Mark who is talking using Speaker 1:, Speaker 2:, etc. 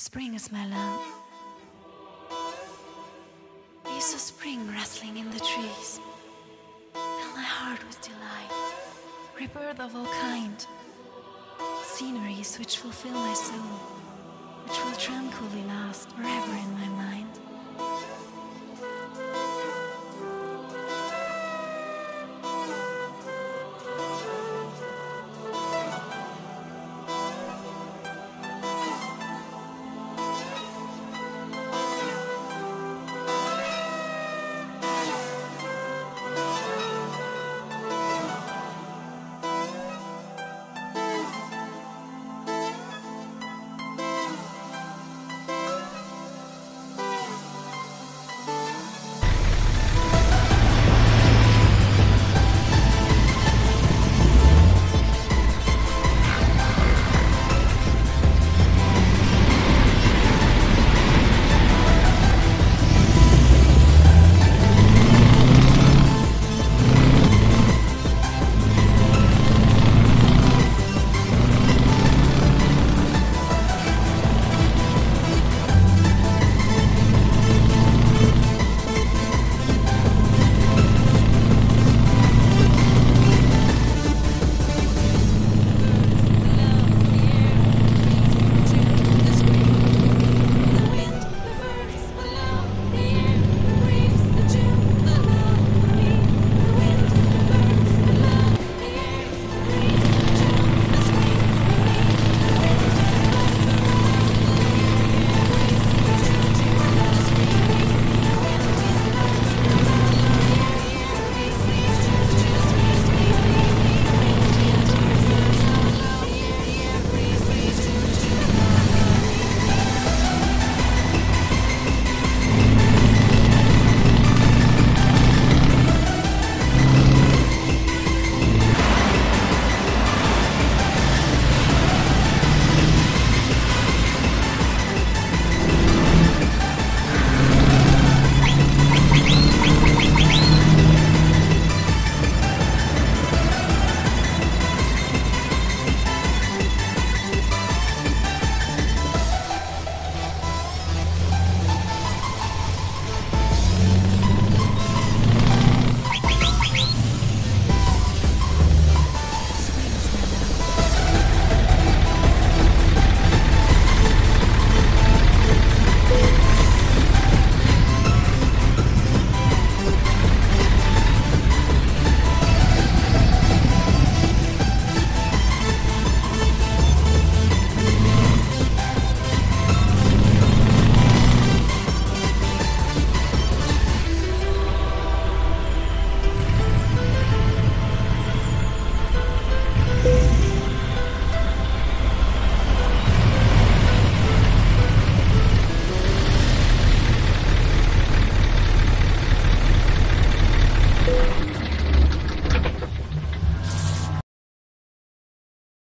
Speaker 1: spring is my love. You saw spring rustling in the trees. Fill my heart with delight. Rebirth of all kind. Sceneries which fulfill my soul, which will tranquilly last forever in my mind.